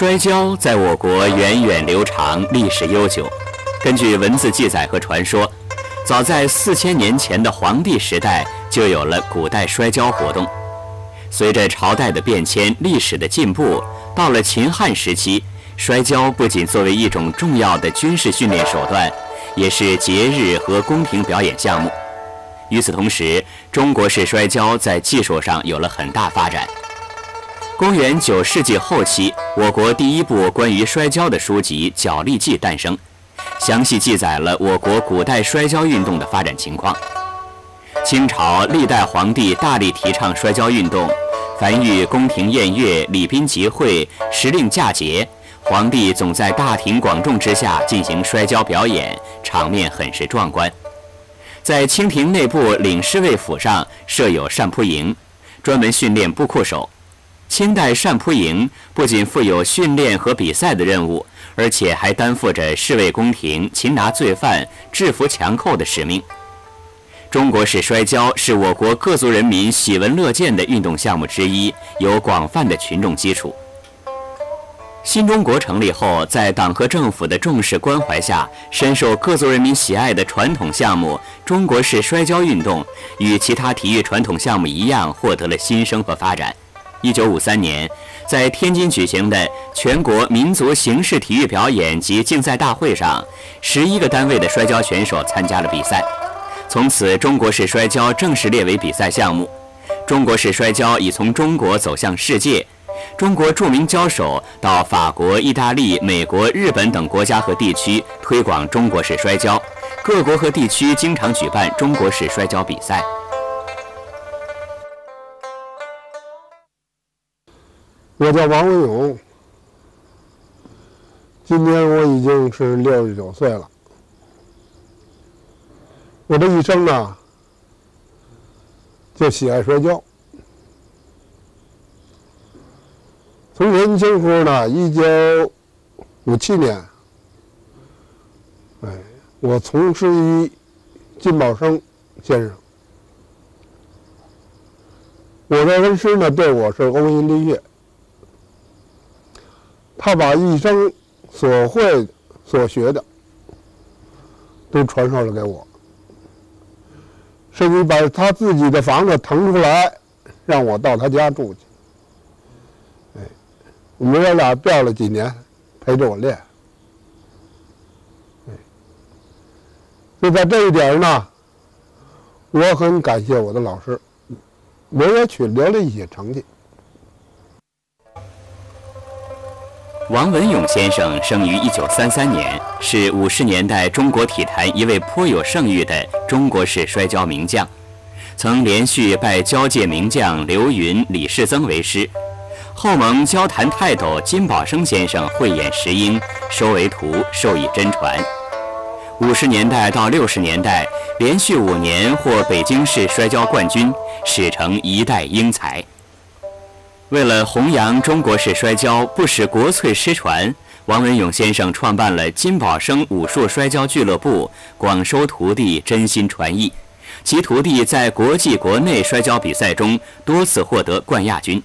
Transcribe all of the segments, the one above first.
摔跤在我国源远流长，历史悠久。根据文字记载和传说，早在四千年前的黄帝时代就有了古代摔跤活动。随着朝代的变迁、历史的进步，到了秦汉时期，摔跤不仅作为一种重要的军事训练手段，也是节日和宫廷表演项目。与此同时，中国式摔跤在技术上有了很大发展。公元九世纪后期，我国第一部关于摔跤的书籍《角力记》诞生，详细记载了我国古代摔跤运动的发展情况。清朝历代皇帝大力提倡摔跤运动，凡遇宫廷宴乐、礼宾集会、时令佳节，皇帝总在大庭广众之下进行摔跤表演，场面很是壮观。在清廷内部领侍卫府上设有善扑营，专门训练布库手。清代善扑营不仅负有训练和比赛的任务，而且还担负着侍卫宫廷、擒拿罪犯、制服强寇的使命。中国式摔跤是我国各族人民喜闻乐见的运动项目之一，有广泛的群众基础。新中国成立后，在党和政府的重视关怀下，深受各族人民喜爱的传统项目——中国式摔跤运动，与其他体育传统项目一样，获得了新生和发展。一九五三年，在天津举行的全国民族形式体育表演及竞赛大会上，十一个单位的摔跤选手参加了比赛。从此，中国式摔跤正式列为比赛项目。中国式摔跤已从中国走向世界。中国著名跤手到法国、意大利、美国、日本等国家和地区推广中国式摔跤。各国和地区经常举办中国式摔跤比赛。我叫王文勇，今年我已经是六十九岁了。我这一生呢，就喜爱摔跤。从年轻时候呢，一九五七年，哎，我从师于金宝生先生，我的恩师呢，对我是欧音立月。他把一生所会、所学的都传授了给我，甚至把他自己的房子腾出来，让我到他家住去。哎，我们爷俩调了几年，陪着我练。就在这一点呢，我很感谢我的老师，我也取得了一些成绩。王文勇先生生于一九三三年，是五十年代中国体坛一位颇有盛誉的中国式摔跤名将，曾连续拜交界名将刘云、李世增为师，后蒙交坛泰斗金宝生先生慧眼识英，收为徒，授以真传。五十年代到六十年代，连续五年获北京市摔跤冠军，史成一代英才。为了弘扬中国式摔跤，不使国粹失传，王文勇先生创办了金宝生武术摔跤俱乐部，广收徒弟，真心传艺。其徒弟在国际、国内摔跤比赛中多次获得冠亚军。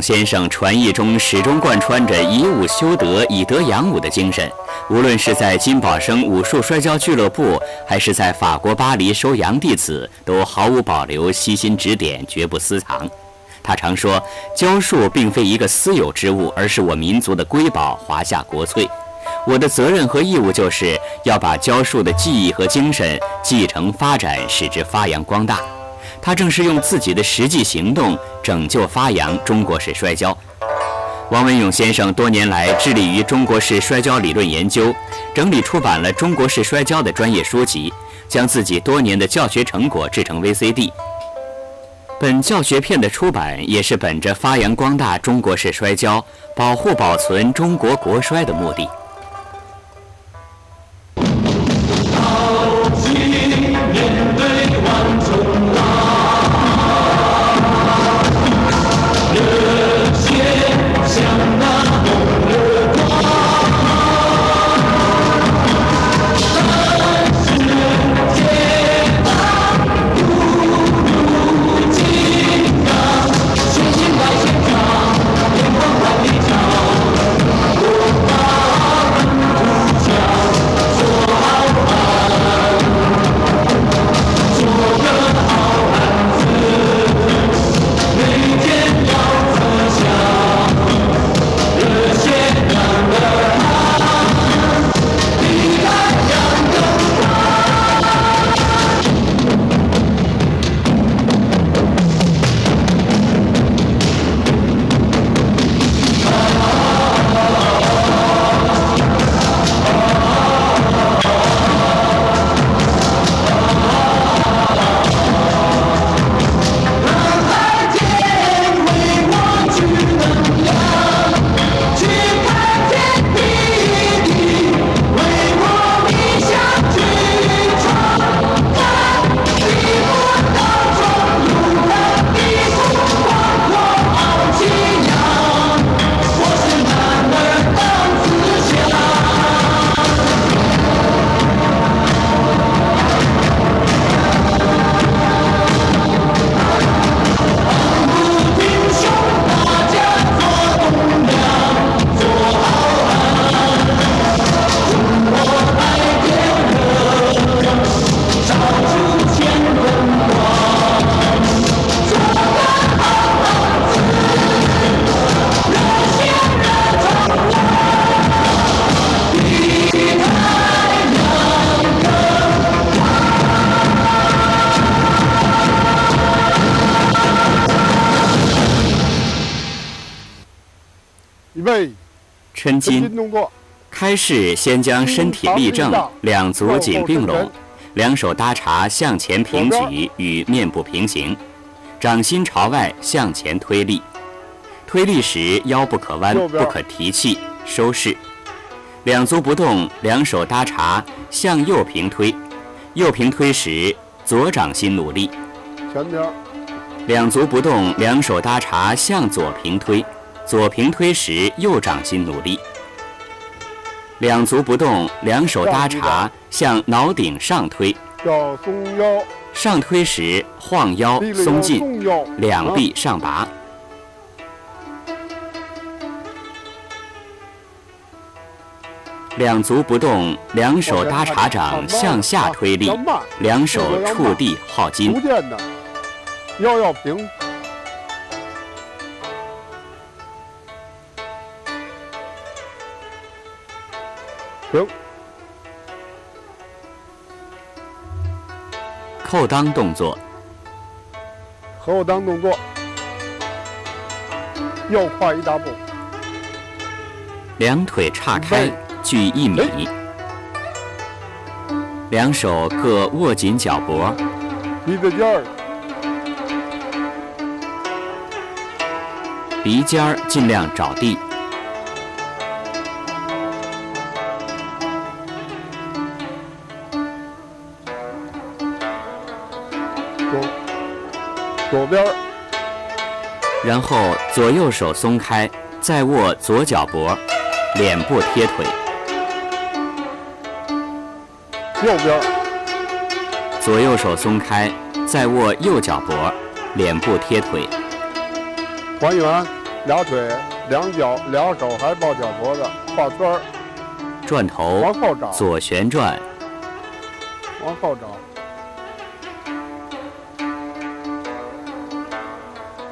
先生传艺中始终贯穿着以武修德、以德养武的精神。无论是在金宝生武术摔跤俱乐部，还是在法国巴黎收洋弟子，都毫无保留、悉心指点，绝不私藏。他常说：“教术并非一个私有之物，而是我民族的瑰宝，华夏国粹。我的责任和义务就是要把教术的技艺和精神继承发展，使之发扬光大。”他正是用自己的实际行动拯救发扬中国式摔跤。王文勇先生多年来致力于中国式摔跤理论研究，整理出版了中国式摔跤的专业书籍，将自己多年的教学成果制成 VCD。本教学片的出版也是本着发扬光大中国式摔跤、保护保存中国国摔的目的。抻筋，开始先将身体立正，两足紧并拢，两手搭茶向前平举，与面部平行，掌心朝外向前推力。推力时腰不可弯，不可提气，收势。两足不动，两手搭茶向右平推，右平推时左掌心努力。前边。两足不动，两手搭茶向左平推。左平推时，右掌心努力；两足不动，两手搭茶向脑顶上推。要松腰。上推时晃腰松劲，两臂上拔。两足不动，两手搭茶掌向下推力，两手触地耗筋。腰要平。停。扣裆动作。后裆动作。右跨一大步。两腿岔开，距一米。两手各握紧脚脖。鼻子尖儿。鼻尖儿尽量着地。左边，然后左右手松开，再握左脚脖，脸部贴腿。右边，左右手松开，再握右脚脖，脸部贴腿。还原俩腿、两脚、两手还抱脚脖子，画圈儿，转头往后找，左旋转，往后找，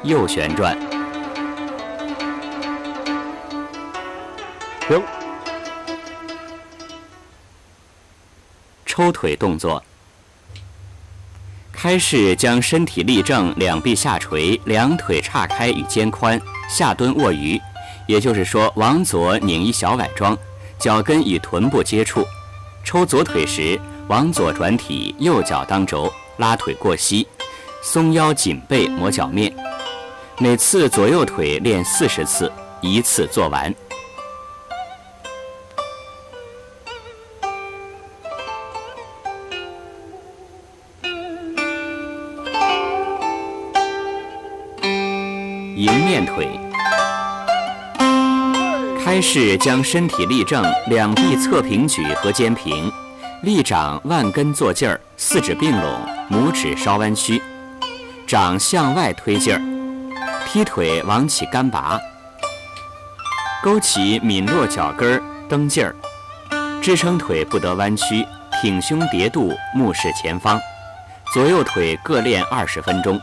右旋转，停。抽腿动作。开始将身体立正，两臂下垂，两腿岔开与肩宽，下蹲卧鱼，也就是说，往左拧一小崴桩，脚跟与臀部接触。抽左腿时，往左转体，右脚当轴，拉腿过膝，松腰紧背，磨脚面。每次左右腿练四十次，一次做完。迎面腿，开始将身体立正，两臂侧平举和肩平，立掌腕根做劲儿，四指并拢，拇指稍弯曲，掌向外推劲儿，踢腿往起干拔，勾起抿落脚跟儿蹬劲儿，支撑腿不得弯曲，挺胸叠肚，目视前方，左右腿各练二十分钟。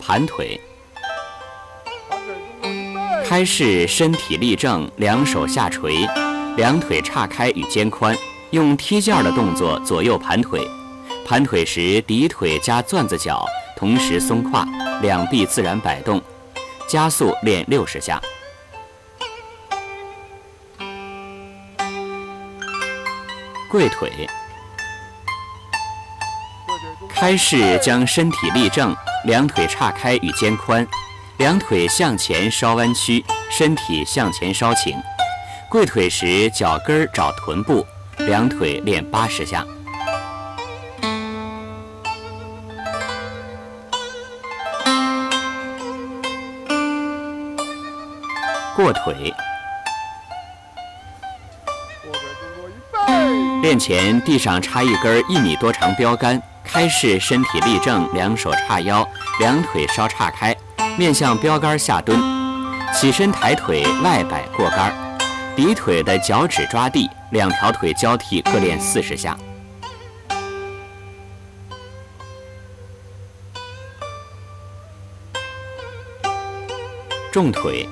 盘腿，开始身体立正，两手下垂，两腿岔开与肩宽，用踢毽儿的动作左右盘腿。盘腿时，骶腿加攥子脚，同时松胯，两臂自然摆动，加速练六十下。跪腿，开始将身体立正。两腿岔开与肩宽，两腿向前稍弯曲，身体向前稍倾。跪腿时，脚跟儿找臀部，两腿练八十下。过腿。练前地上插一根一米多长标杆。开式身体立正，两手叉腰，两腿稍岔开，面向标杆下蹲，起身抬腿外摆过杆，骶腿的脚趾抓地，两条腿交替各练四十下。重腿，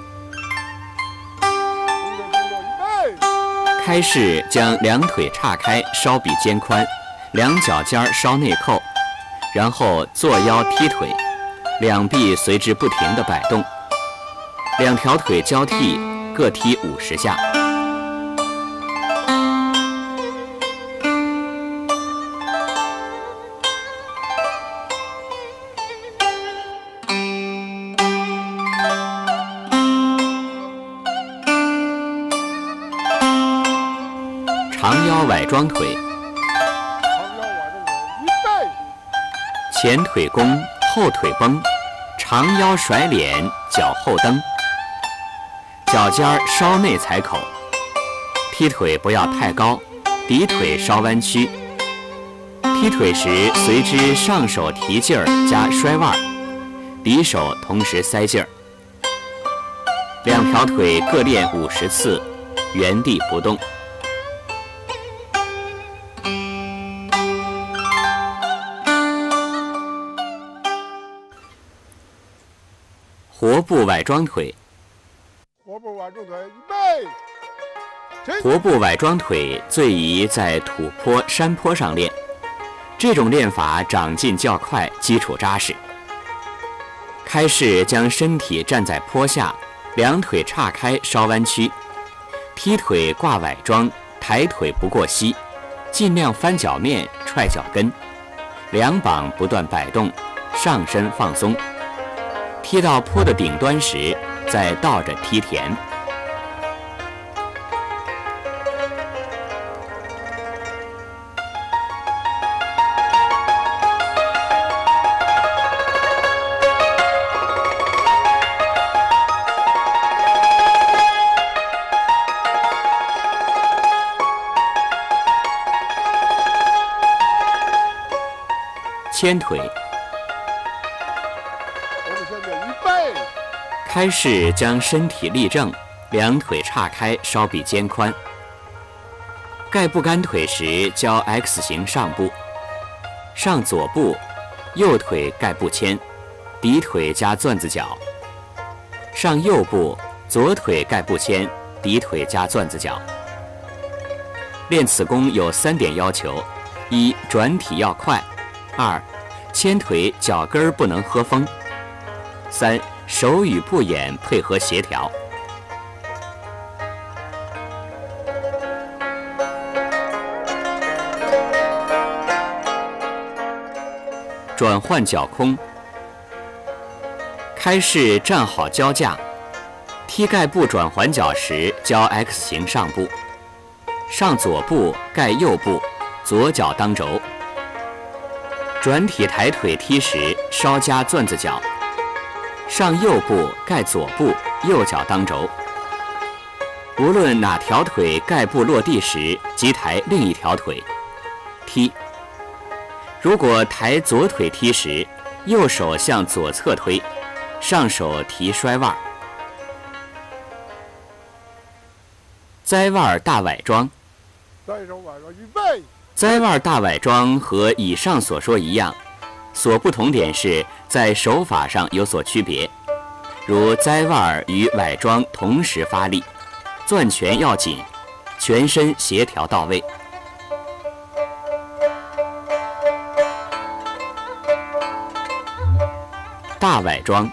开式将两腿岔开，稍比肩宽。两脚尖稍内扣，然后坐腰踢腿，两臂随之不停地摆动，两条腿交替各踢五十下。桩腿。前腿弓，后腿绷，长腰甩脸，脚后蹬，脚尖儿稍内踩口，踢腿不要太高，骶腿稍弯曲。踢腿时随之上手提劲儿加摔腕儿，骶手同时塞劲儿。两条腿各练五十次，原地不动。活步崴桩腿，活步崴桩腿，预备。活步崴桩腿最宜在土坡、山坡上练，这种练法长进较快，基础扎实。开式将身体站在坡下，两腿岔开稍弯曲，踢腿挂崴桩，抬腿不过膝，尽量翻脚面、踹脚跟，两膀不断摆动，上身放松。踢到坡的顶端时，再倒着踢田。牵腿。开始将身体立正，两腿岔开，稍比肩宽。盖不干腿时，交 X 形上步，上左步，右腿盖步牵，底腿加钻子脚。上右步，左腿盖步牵，底腿加钻子脚。练此功有三点要求：一、转体要快；二、牵腿脚跟儿不能喝风；三、手与步眼配合协调。转换脚空，开式站好交架，踢盖步转环脚时交 X 形上步。上左步盖右步，左脚当轴。转体抬腿踢时，稍加钻子脚。上右步盖左步，右脚当轴。无论哪条腿盖步落地时，即抬另一条腿踢。如果抬左腿踢时，右手向左侧推，上手提摔腕。栽腕大崴桩。栽腕大崴桩和以上所说一样，所不同点是在手法上有所区别。如栽腕儿与崴桩同时发力，攥拳要紧，全身协调到位。大崴桩，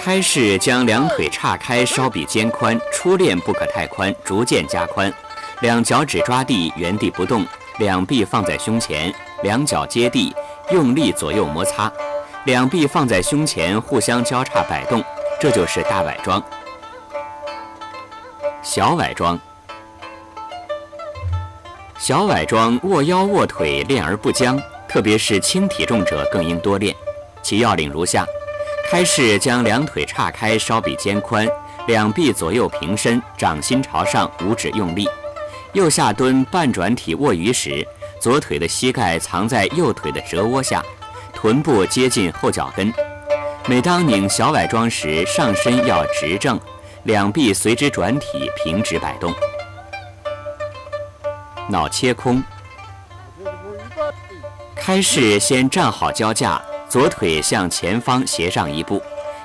开式将两腿岔开，稍比肩宽，初练不可太宽，逐渐加宽。两脚趾抓地，原地不动，两臂放在胸前，两脚接地，用力左右摩擦，两臂放在胸前，互相交叉摆动，这就是大崴桩。小崴桩，小崴桩握腰握腿练而不僵，特别是轻体重者更应多练。其要领如下：开式将两腿岔开，稍比肩宽，两臂左右平伸，掌心朝上，五指用力。右下蹲半转体卧鱼时，左腿的膝盖藏在右腿的折窝下，臀部接近后脚跟。每当拧小崴桩时，上身要直正，两臂随之转体，平直摆动。脑切空，开式先站好交架，左腿向前方斜上一步，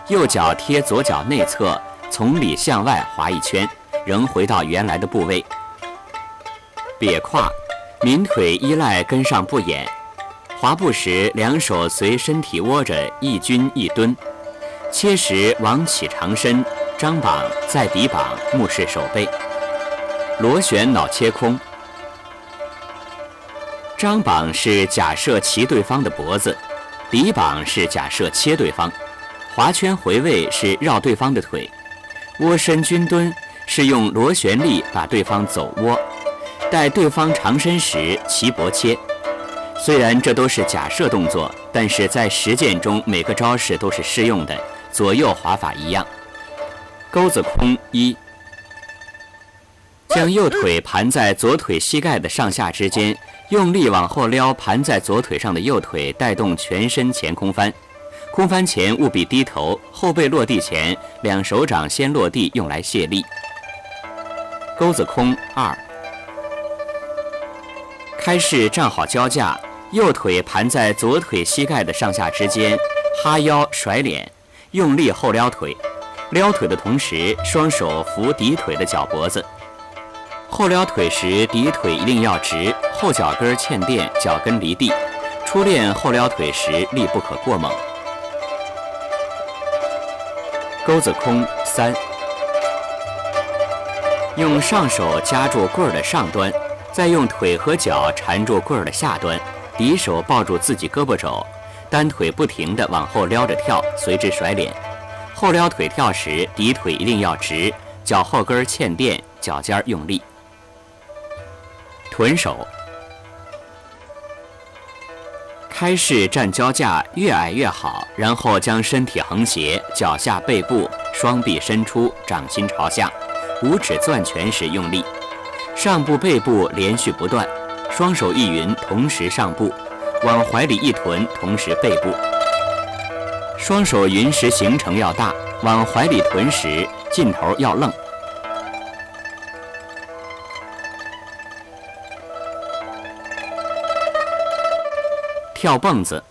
右脚贴左脚内侧，从里向外滑一圈，仍回到原来的部位。瘪胯，抿腿依赖跟上步眼，滑步时两手随身体窝着，一均一蹲。切时往起长身，张膀再抵膀，目视手背。螺旋脑切空，张膀是假设骑对方的脖子，抵膀是假设切对方，滑圈回位是绕对方的腿，窝身均蹲是用螺旋力把对方走窝。待对方长身时，齐脖切。虽然这都是假设动作，但是在实践中，每个招式都是适用的，左右滑法一样。钩子空一，将右腿盘在左腿膝盖的上下之间，用力往后撩盘在左腿上的右腿，带动全身前空翻。空翻前务必低头，后背落地前，两手掌先落地，用来卸力。钩子空二。开式站好交架，右腿盘在左腿膝盖的上下之间，哈腰甩脸，用力后撩腿。撩腿的同时，双手扶底腿的脚脖子。后撩腿时，底腿一定要直，后脚跟欠垫，脚跟离地。初练后撩腿时，力不可过猛。钩子空三，用上手夹住棍儿的上端。再用腿和脚缠住棍儿的下端，敌手抱住自己胳膊肘，单腿不停地往后撩着跳，随之甩脸。后撩腿跳时，敌腿一定要直，脚后跟欠垫，脚尖用力。臀手，开式站交架，越矮越好，然后将身体横斜，脚下背部，双臂伸出，掌心朝下，五指攥拳时用力。上步背部连续不断，双手一匀，同时上步，往怀里一臀，同时背部。双手匀时行程要大，往怀里屯时劲头要愣。跳蹦子，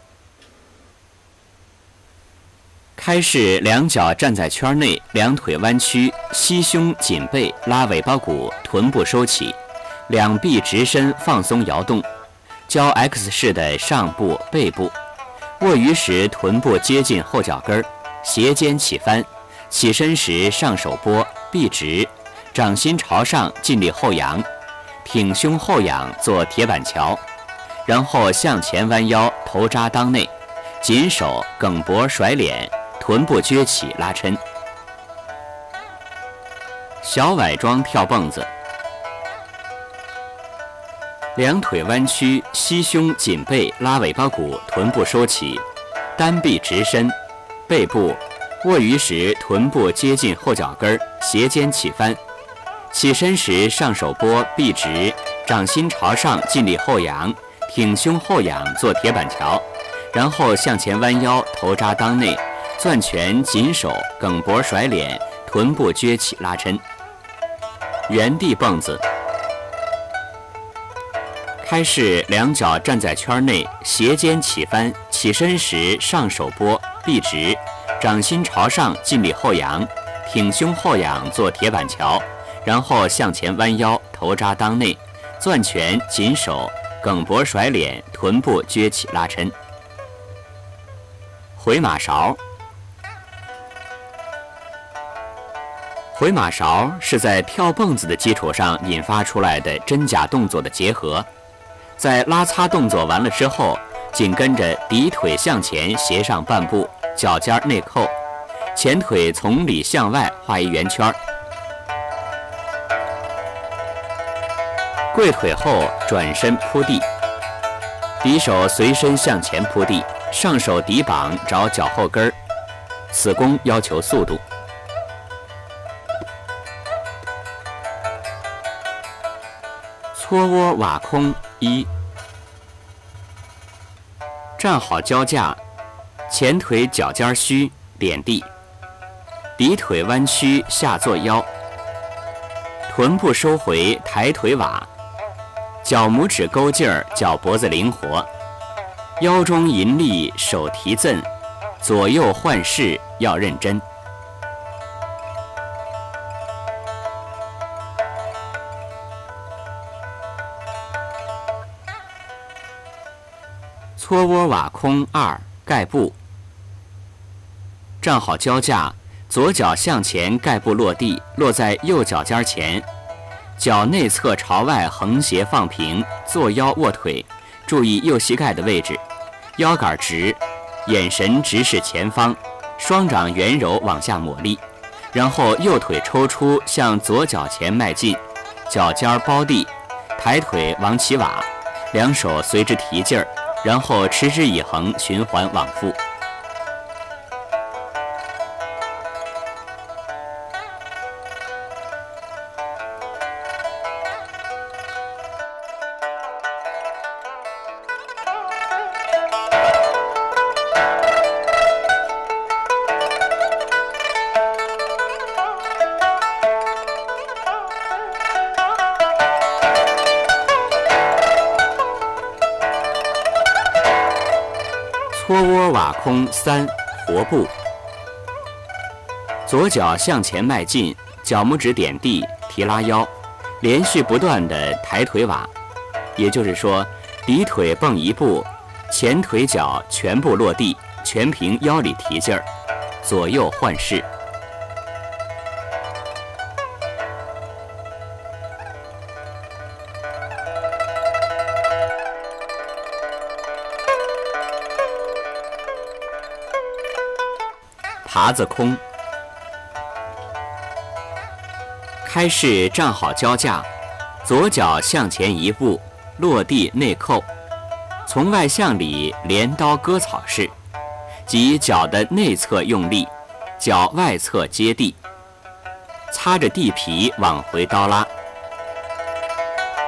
开式两脚站在圈内，两腿弯曲，膝胸紧背，拉尾巴骨，臀部收起，两臂直伸放松摇动，教 X 式的上部、背部。卧鱼时臀部接近后脚跟儿，斜肩起翻，起身时上手拨，臂直，掌心朝上尽力后仰，挺胸后仰做铁板桥。然后向前弯腰，头扎裆内，紧手梗脖甩脸，臀部撅起拉抻。小崴桩跳蹦子，两腿弯曲，膝胸紧背，拉尾巴骨，臀部收起，单臂直伸，背部卧鱼时臀部接近后脚跟，斜肩起翻，起身时上手拨，臂直，掌心朝上尽力后仰。挺胸后仰做铁板桥，然后向前弯腰，头扎裆内，攥拳紧手，梗脖甩脸，臀部撅起拉抻。原地蹦子，开式两脚站在圈内，斜肩起翻，起身时上手拨，臂直，掌心朝上尽力后仰，挺胸后仰做铁板桥，然后向前弯腰，头扎裆内，攥拳紧手。梗脖甩脸，臀部撅起拉抻。回马勺，回马勺是在跳蹦子的基础上引发出来的真假动作的结合。在拉擦动作完了之后，紧跟着底腿向前斜上半步，脚尖内扣，前腿从里向外画一圆圈。跪腿后转身铺地，敌手随身向前铺地，上手抵膀找脚后跟儿。此功要求速度。搓窝瓦空一，站好交架，前腿脚尖虚点地，底腿弯曲下坐腰，臀部收回抬腿瓦。脚拇指勾劲儿，脚脖子灵活，腰中银力，手提赠，左右换势要认真。打空二盖步，站好交架，左脚向前盖步落地，落在右脚尖前。脚内侧朝外横斜放平，坐腰卧腿，注意右膝盖的位置，腰杆直，眼神直视前方，双掌圆柔往下抹力，然后右腿抽出向左脚前迈进，脚尖包地，抬腿往起瓦，两手随之提劲儿，然后持之以恒循环往复。窝窝瓦空三活步，左脚向前迈进，脚拇指点地，提拉腰，连续不断的抬腿瓦，也就是说，底腿蹦一步，前腿脚全部落地，全凭腰里提劲儿，左右换势。耙子空，开式站好交架，左脚向前一步，落地内扣，从外向里镰刀割草式，即脚的内侧用力，脚外侧接地，擦着地皮往回刀拉。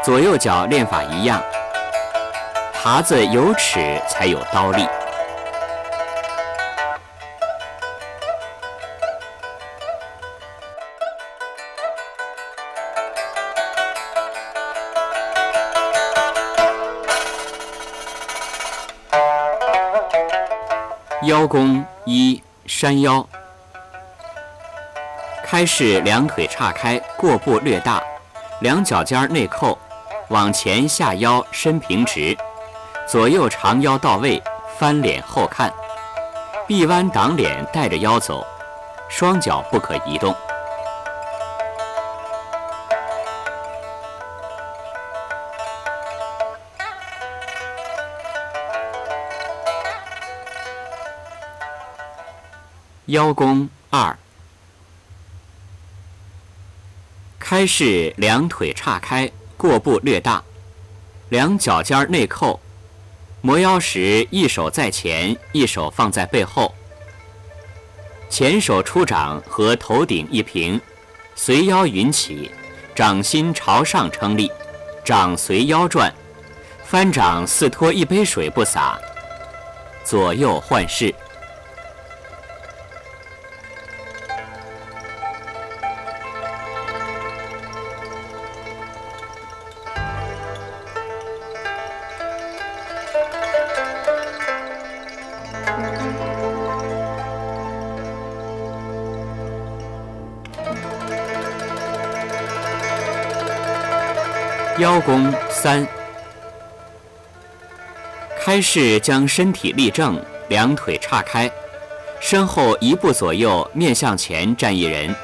左右脚练法一样，耙子有齿才有刀力。腰弓一山腰。开式两腿岔开，过步略大，两脚尖内扣，往前下腰伸平直，左右长腰到位，翻脸后看，臂弯挡脸带着腰走，双脚不可移动。腰弓二。开式两腿岔开，过步略大，两脚尖内扣，磨腰时一手在前，一手放在背后，前手出掌和头顶一平，随腰匀起，掌心朝上撑立，掌随腰转，翻掌似托一杯水不洒，左右换式。弓三，开式将身体立正，两腿岔开，身后一步左右，面向前站一人，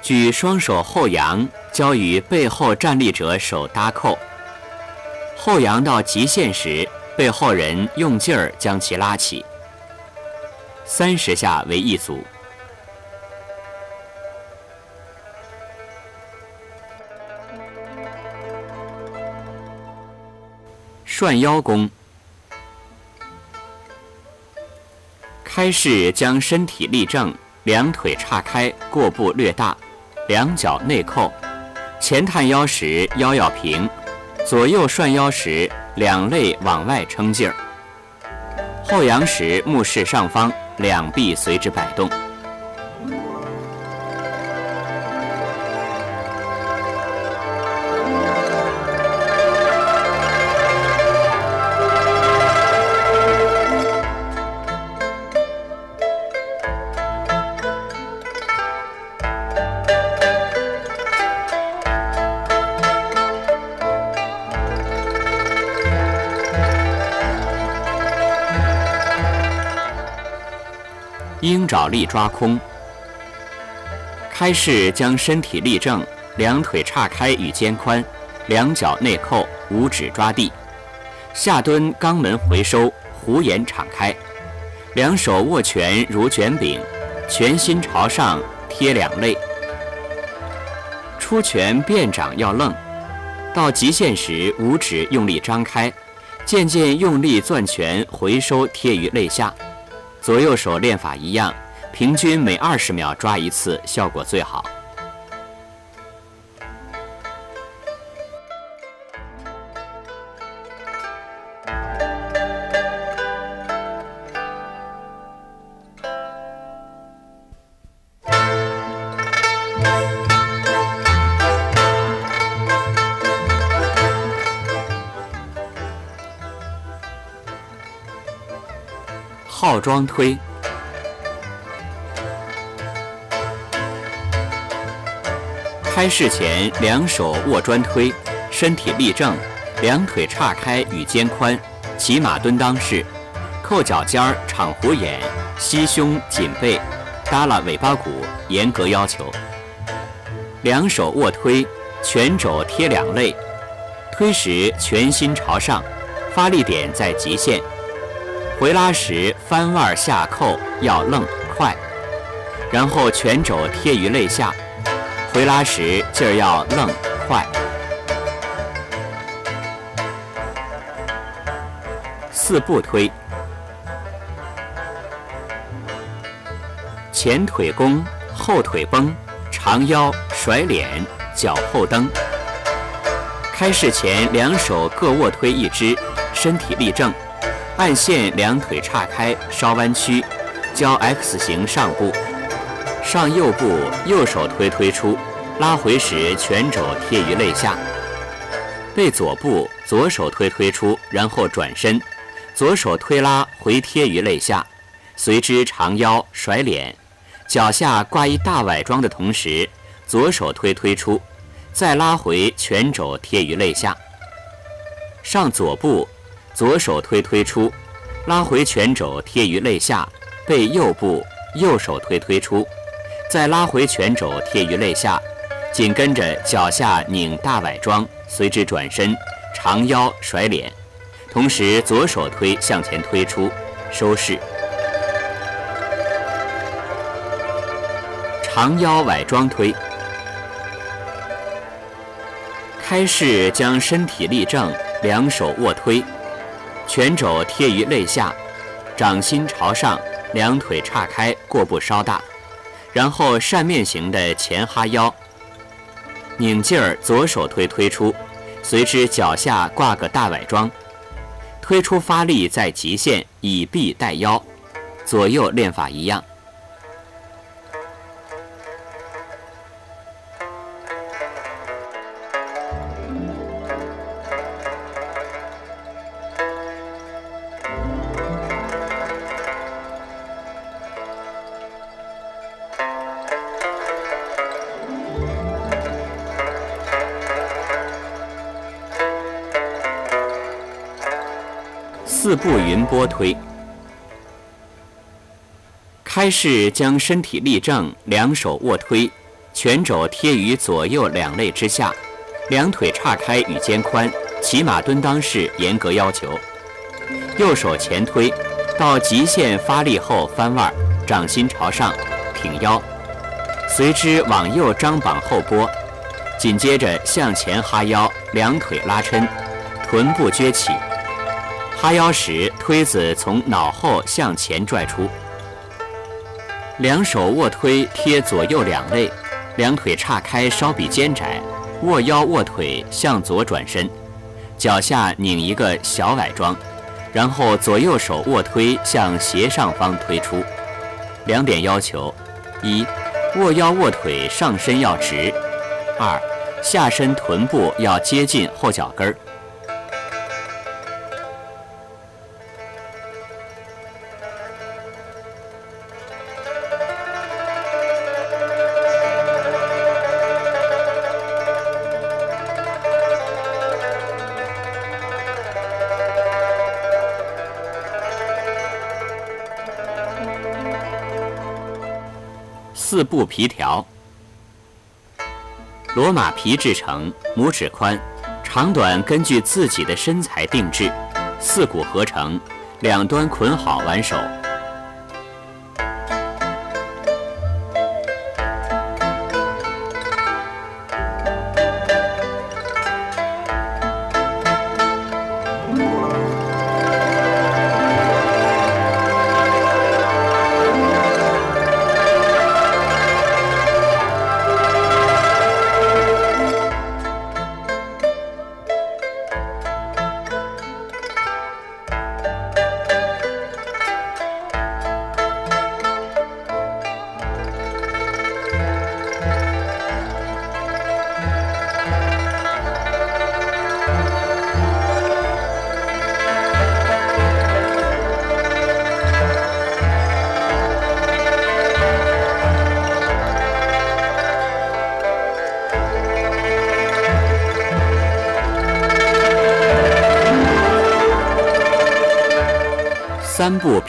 举双手后扬，交与背后站立者手搭扣，后扬到极限时，背后人用劲儿将其拉起，三十下为一组。涮腰弓，开式将身体立正，两腿岔开，过步略大，两脚内扣，前探腰时腰要平，左右涮腰时两肋往外撑劲儿，后仰时目视上方，两臂随之摆动。爪力抓空，开式将身体立正，两腿岔开与肩宽，两脚内扣，五指抓地，下蹲肛门回收，虎眼敞开，两手握拳如卷饼，拳心朝上贴两肋，出拳变掌要愣，到极限时五指用力张开，渐渐用力攥拳回收贴于肋下。左右手练法一样，平均每二十秒抓一次，效果最好。套装推，开式前两手握砖推，身体立正，两腿岔开与肩宽，骑马蹲裆式，扣脚尖儿，敞虎眼，吸胸紧背，耷拉尾巴骨，严格要求。两手握推，拳肘贴两肋，推时拳心朝上，发力点在极限。回拉时翻腕下扣要愣快，然后拳肘贴于肋下，回拉时劲儿要愣快。四步推，前腿弓，后腿绷，长腰甩脸，脚后蹬。开式前两手各握推一只，身体立正。按线两腿岔开，稍弯曲，交 X 形上步，上右步，右手推推出，拉回时拳肘贴于肋下。背左步，左手推推出，然后转身，左手推拉回贴于肋下，随之长腰甩脸，脚下挂一大崴桩的同时，左手推推出，再拉回拳肘贴于肋下。上左步，左手推推出，拉回拳肘贴于肋下，背右步，右手推推出，再拉回拳肘贴于肋下，紧跟着脚下拧大崴桩，随之转身长腰甩脸。同时，左手推向前推出，收势。长腰崴桩推，开式将身体立正，两手握推，拳肘贴于肋下，掌心朝上，两腿岔开过步稍大，然后扇面形的前哈腰，拧劲儿，左手推推出，随之脚下挂个大崴桩。推出发力在极限，以臂带腰，左右练法一样。四步云波推，开式将身体立正，两手握推，拳肘贴于左右两肋之下，两腿岔开与肩宽，骑马蹲裆式严格要求。右手前推，到极限发力后翻腕，掌心朝上，挺腰，随之往右张膀后拨，紧接着向前哈腰，两腿拉抻，臀部撅起。哈腰时，推子从脑后向前拽出，两手握推贴左右两肋，两腿岔开稍比肩窄，握腰握腿向左转身，脚下拧一个小崴桩，然后左右手握推向斜上方推出。两点要求：一、握腰握腿上身要直；二、下身臀部要接近后脚跟儿。四步皮条，罗马皮制成，拇指宽，长短根据自己的身材定制，四股合成，两端捆好挽手。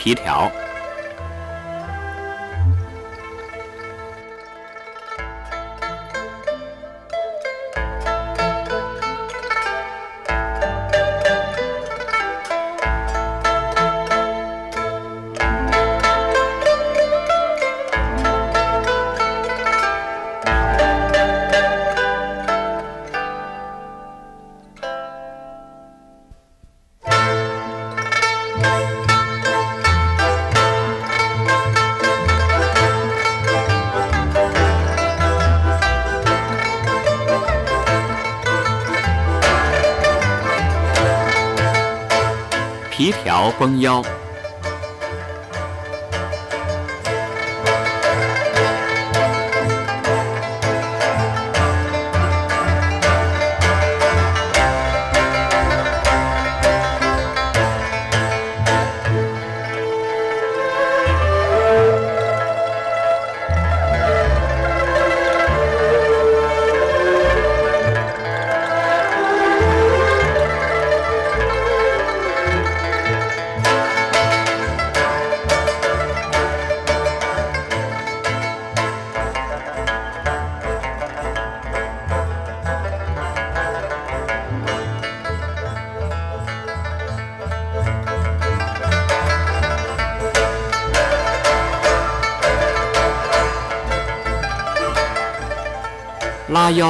皮条。皮条绷腰。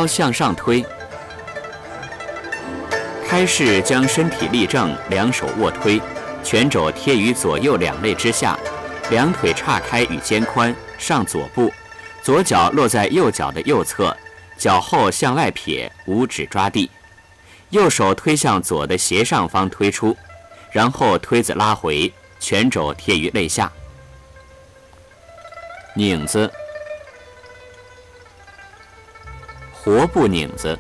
向上推。开式将身体立正，两手握推，拳肘贴于左右两肋之下，两腿岔开与肩宽，上左步，左脚落在右脚的右侧，脚后向外撇，五指抓地，右手推向左的斜上方推出，然后推子拉回，拳肘贴于肋下，拧子，活步拧子。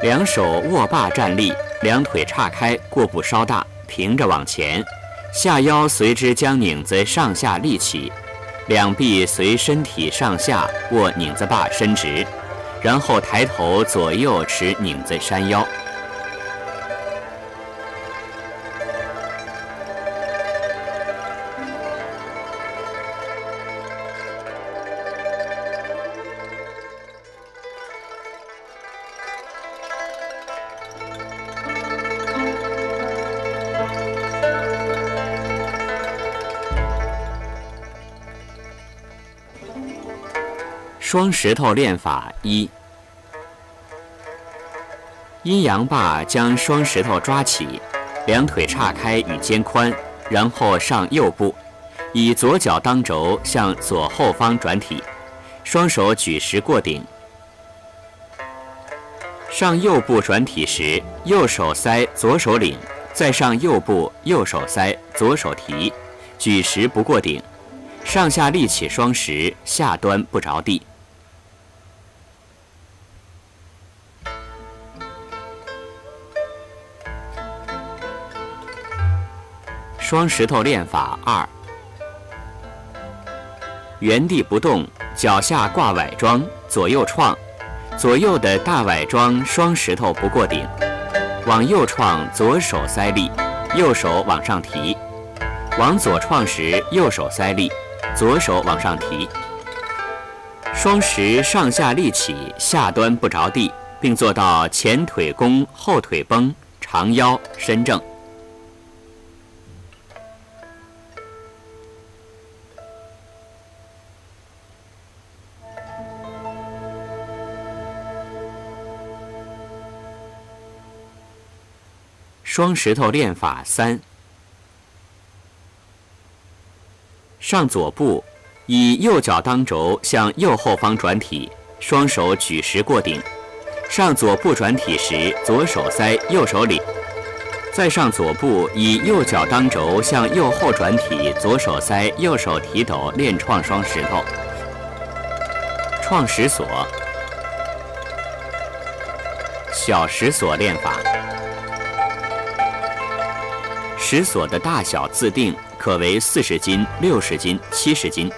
两手握把站立，两腿岔开，过步稍大，平着往前，下腰随之将拧子上下立起，两臂随身体上下握拧子把伸直，然后抬头左右持拧子山腰。双石头练法一：阴阳把将双石头抓起，两腿岔开与肩宽，然后上右步，以左脚当轴向左后方转体，双手举石过顶。上右步转体时，右手塞，左手领；再上右步，右手塞，左手提，举石不过顶。上下立起双石，下端不着地。双石头练法二：原地不动，脚下挂崴桩，左右创，左右的大崴桩双石头不过顶，往右创，左手塞力，右手往上提；往左创时，右手塞力，左手往上提。双石上下立起，下端不着地，并做到前腿弓，后腿绷，长腰身正。双石头练法三：上左步，以右脚当轴向右后方转体，双手举石过顶。上左步转体时，左手塞，右手领。再上左步，以右脚当轴向右后转体，左手塞，右手提斗，练创双石头。创石锁，小石锁练法。石锁的大小自定，可为四十斤、六十斤、七十斤。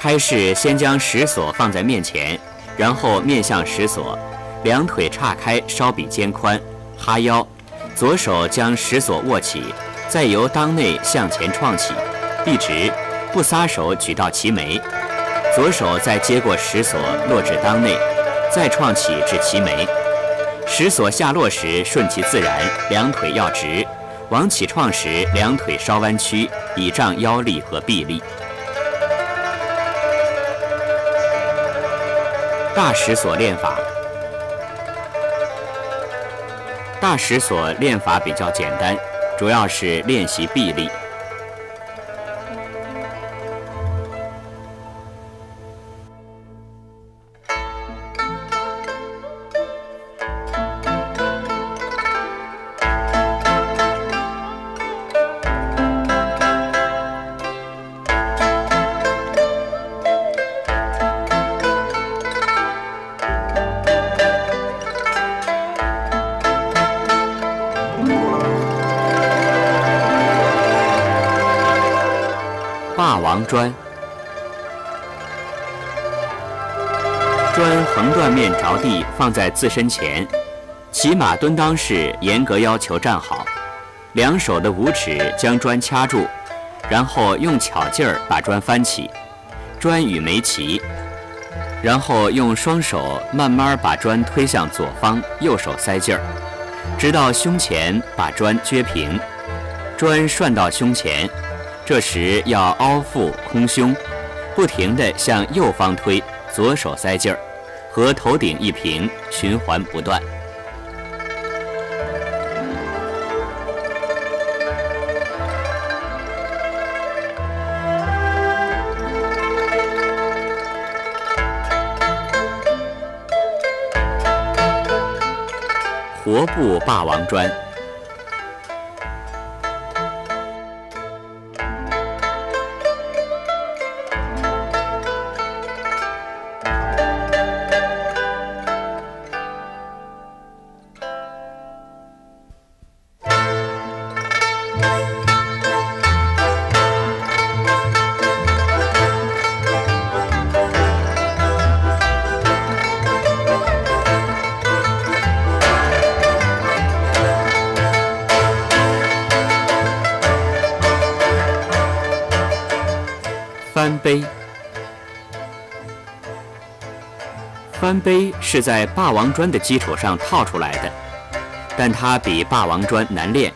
开式先将石锁放在面前，然后面向石锁，两腿岔开，稍比肩宽，哈腰，左手将石锁握起，再由裆内向前创起，立直，不撒手举到齐眉，左手再接过石锁落至裆内，再创起至齐眉。石锁下落时顺其自然，两腿要直。往起创时，两腿稍弯曲，倚仗腰力和臂力。大石锁练法，大石锁练法比较简单，主要是练习臂力。砖，砖横断面着地，放在自身前，骑马蹲裆式，严格要求站好，两手的五指将砖掐住，然后用巧劲儿把砖翻起，砖与眉齐，然后用双手慢慢把砖推向左方，右手塞劲儿，直到胸前把砖撅平，砖涮到胸前。这时要凹腹空胸，不停地向右方推，左手塞劲儿，和头顶一平，循环不断。活步霸王砖。是在霸王砖的基础上套出来的，但它比霸王砖难练，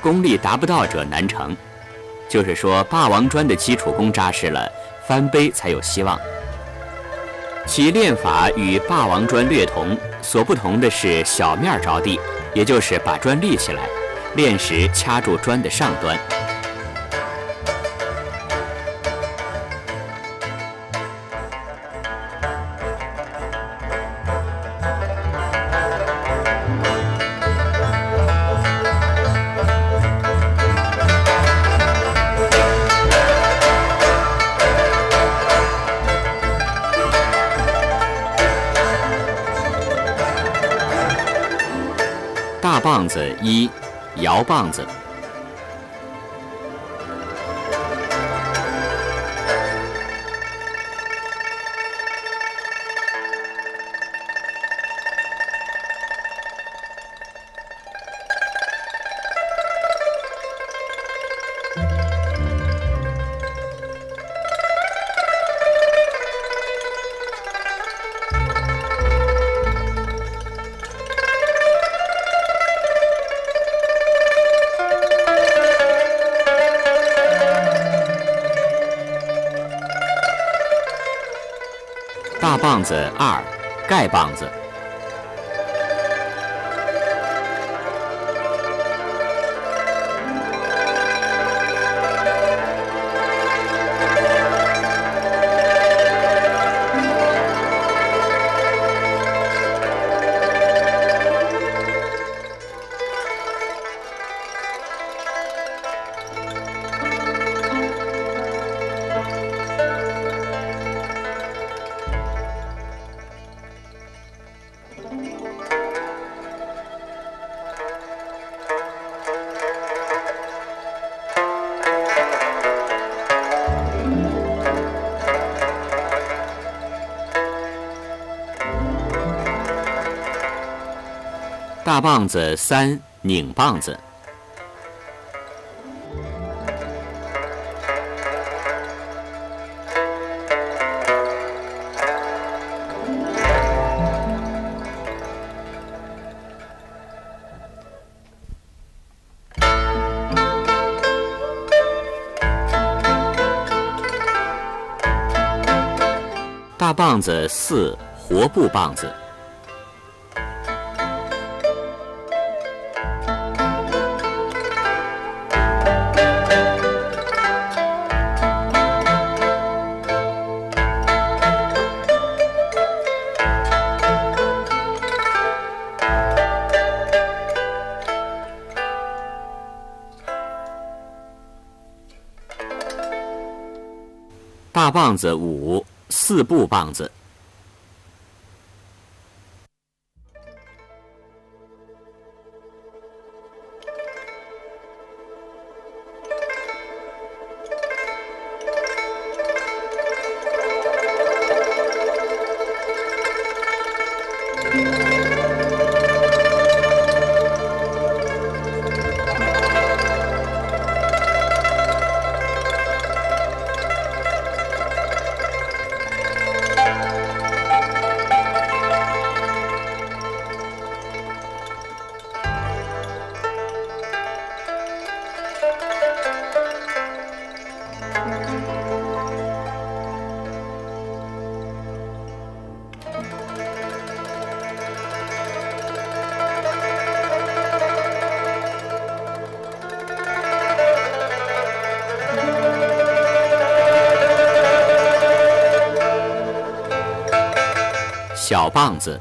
功力达不到者难成。就是说，霸王砖的基础功扎实了，翻杯才有希望。其练法与霸王砖略同，所不同的是小面着地，也就是把砖立起来，练时掐住砖的上端。毛棒子。子二，大棒子三，拧棒子。大棒子四，活步棒子。大棒子五，四步棒子。棒子